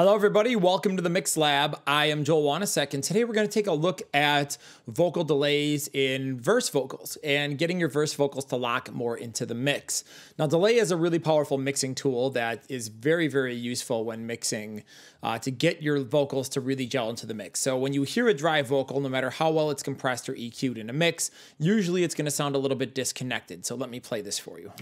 Hello, everybody. Welcome to the Mix Lab. I am Joel Wanasek, and today we're going to take a look at vocal delays in verse vocals and getting your verse vocals to lock more into the mix. Now, delay is a really powerful mixing tool that is very, very useful when mixing uh, to get your vocals to really gel into the mix. So, when you hear a dry vocal, no matter how well it's compressed or EQ'd in a mix, usually it's going to sound a little bit disconnected. So, let me play this for you.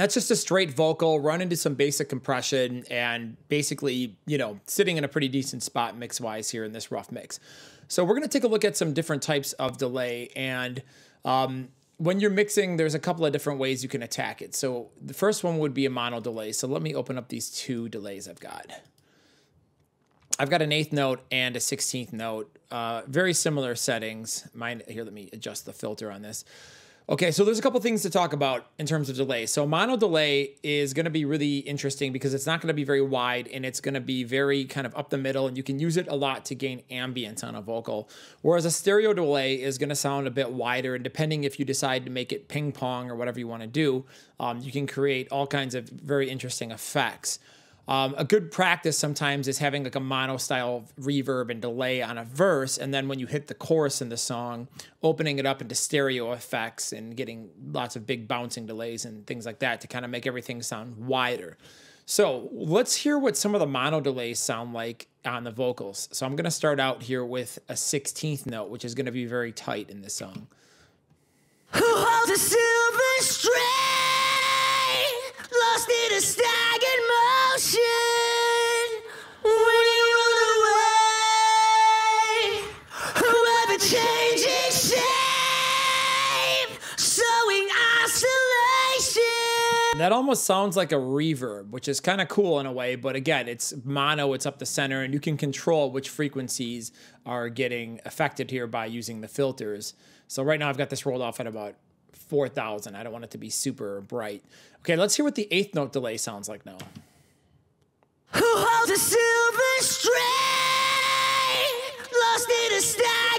That's just a straight vocal, run into some basic compression, and basically, you know, sitting in a pretty decent spot mix wise here in this rough mix. So we're going to take a look at some different types of delay. And um, when you're mixing, there's a couple of different ways you can attack it. So the first one would be a mono delay. So let me open up these two delays I've got. I've got an eighth note and a 16th note, uh, very similar settings. Mine here, let me adjust the filter on this. Okay, so there's a couple things to talk about in terms of delay. So mono delay is going to be really interesting because it's not going to be very wide and it's going to be very kind of up the middle and you can use it a lot to gain ambience on a vocal. Whereas a stereo delay is going to sound a bit wider and depending if you decide to make it ping pong or whatever you want to do, um, you can create all kinds of very interesting effects. Um, a good practice sometimes is having like a mono style reverb and delay on a verse, and then when you hit the chorus in the song, opening it up into stereo effects and getting lots of big bouncing delays and things like that to kind of make everything sound wider. So let's hear what some of the mono delays sound like on the vocals. So I'm going to start out here with a 16th note, which is going to be very tight in this song. Almost sounds like a reverb, which is kind of cool in a way. But again, it's mono, it's up the center, and you can control which frequencies are getting affected here by using the filters. So right now I've got this rolled off at about 4,000. I don't want it to be super bright. Okay, let's hear what the eighth note delay sounds like now. Who holds a silver string? Lost in a stagnant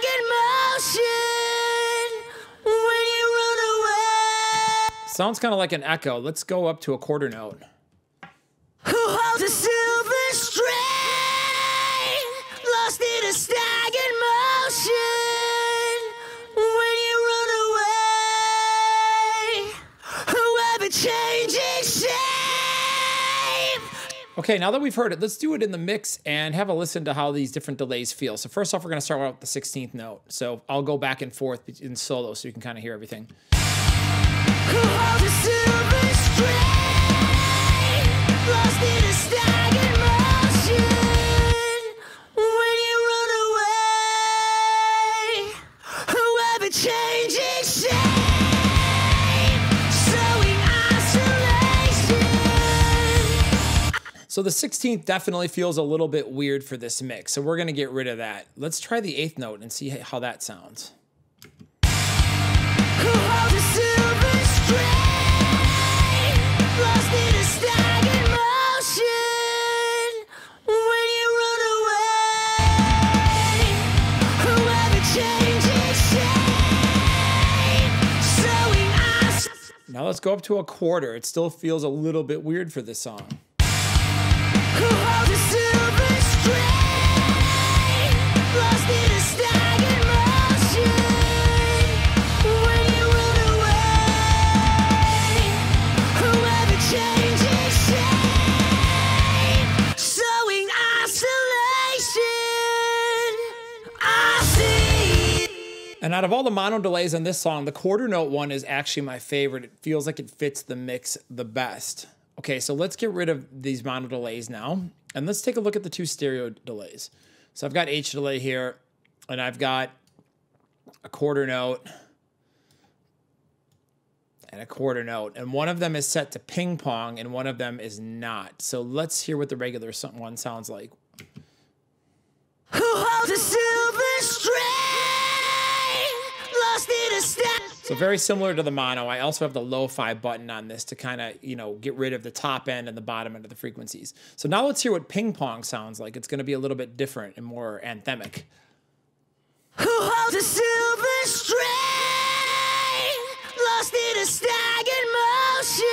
Sounds kind of like an echo. Let's go up to a quarter note. Who holds a silver string? Lost in a stagnant motion. When you run away. Whoever changes shape. Okay, now that we've heard it, let's do it in the mix and have a listen to how these different delays feel. So first off, we're gonna start out with the 16th note. So I'll go back and forth in solo so you can kind of hear everything. So the 16th definitely feels a little bit weird for this mix. So we're going to get rid of that. Let's try the eighth note and see how that sounds. Now let's go up to a quarter. It still feels a little bit weird for this song. And out of all the mono delays on this song, the quarter note one is actually my favorite. It feels like it fits the mix the best. Okay, so let's get rid of these mono delays now. And let's take a look at the two stereo delays. So I've got H delay here, and I've got a quarter note and a quarter note. And one of them is set to ping pong, and one of them is not. So let's hear what the regular one sounds like. So very similar to the mono, I also have the lo-fi button on this to kind of, you know, get rid of the top end and the bottom end of the frequencies. So now let's hear what ping pong sounds like. It's going to be a little bit different and more anthemic. Who holds a silver string? Lost in a motion.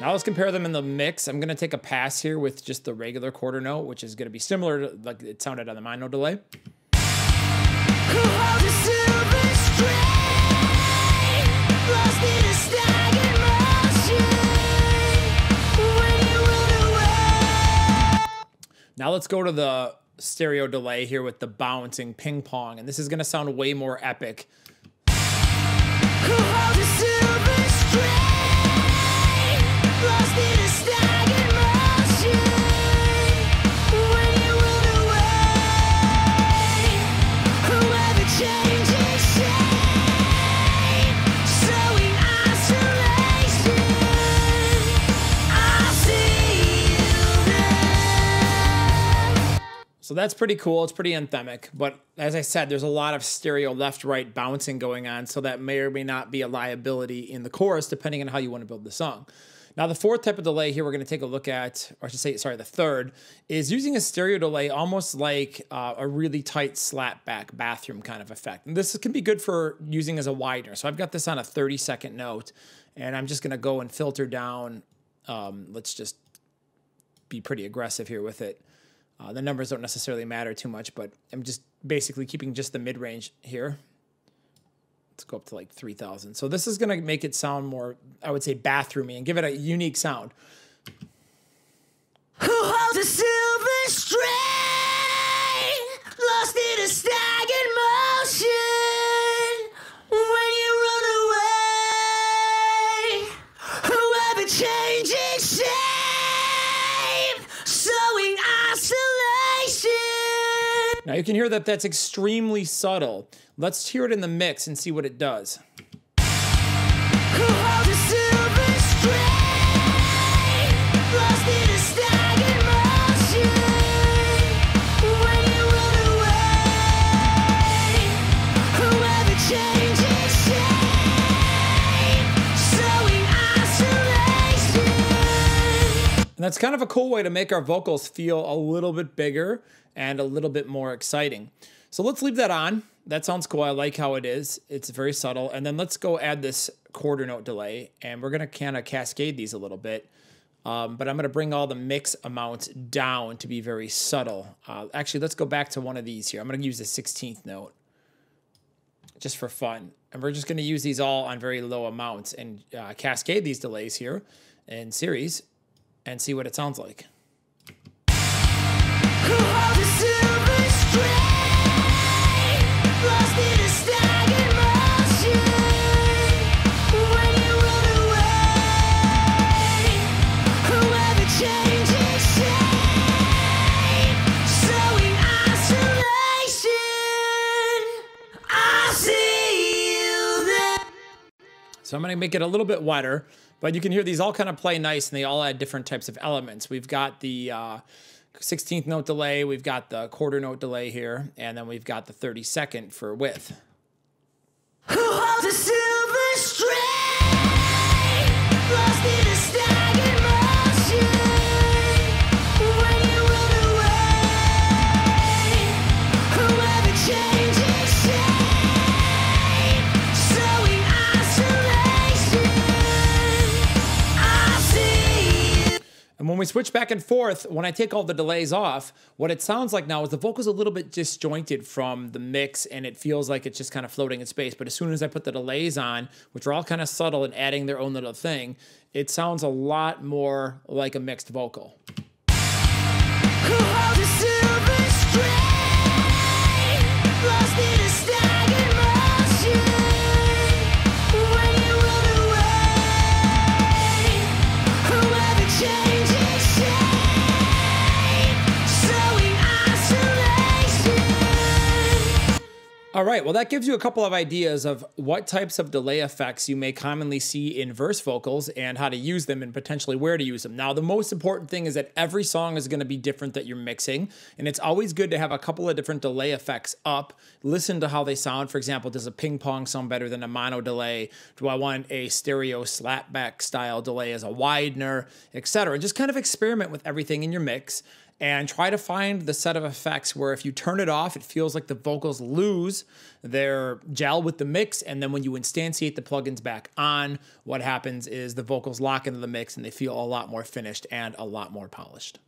Now let's compare them in the mix. I'm going to take a pass here with just the regular quarter note, which is going to be similar to like it sounded on the mono delay. Now let's go to the stereo delay here with the bouncing ping pong, and this is gonna sound way more epic. That's pretty cool. It's pretty anthemic. But as I said, there's a lot of stereo left right bouncing going on. So that may or may not be a liability in the chorus, depending on how you want to build the song. Now, the fourth type of delay here we're going to take a look at, or I should say, sorry, the third, is using a stereo delay almost like uh, a really tight slap back bathroom kind of effect. And this can be good for using as a widener. So I've got this on a 30 second note, and I'm just going to go and filter down. Um, let's just be pretty aggressive here with it. Uh, the numbers don't necessarily matter too much, but I'm just basically keeping just the mid range here. Let's go up to like 3000. So this is going to make it sound more, I would say, bathroomy and give it a unique sound. Who holds silver string? Now you can hear that that's extremely subtle. Let's hear it in the mix and see what it does. That's kind of a cool way to make our vocals feel a little bit bigger and a little bit more exciting. So let's leave that on. That sounds cool. I like how it is. It's very subtle. And then let's go add this quarter note delay. And we're going to kind of cascade these a little bit. Um, but I'm going to bring all the mix amounts down to be very subtle. Uh, actually, let's go back to one of these here. I'm going to use the 16th note just for fun. And we're just going to use these all on very low amounts and uh, cascade these delays here in series and see what it sounds like. So I'm going to make it a little bit wider, but you can hear these all kind of play nice and they all add different types of elements. We've got the uh, 16th note delay, we've got the quarter note delay here, and then we've got the 32nd for width. When we switch back and forth, when I take all the delays off, what it sounds like now is the vocal's a little bit disjointed from the mix and it feels like it's just kind of floating in space. But as soon as I put the delays on, which are all kind of subtle and adding their own little thing, it sounds a lot more like a mixed vocal. Right, well, that gives you a couple of ideas of what types of delay effects you may commonly see in verse vocals and how to use them and potentially where to use them. Now, the most important thing is that every song is going to be different that you're mixing, and it's always good to have a couple of different delay effects up. Listen to how they sound. For example, does a ping pong sound better than a mono delay? Do I want a stereo slapback style delay as a widener, etc.? Just kind of experiment with everything in your mix and try to find the set of effects where if you turn it off, it feels like the vocals lose their gel with the mix. And then when you instantiate the plugins back on, what happens is the vocals lock into the mix and they feel a lot more finished and a lot more polished.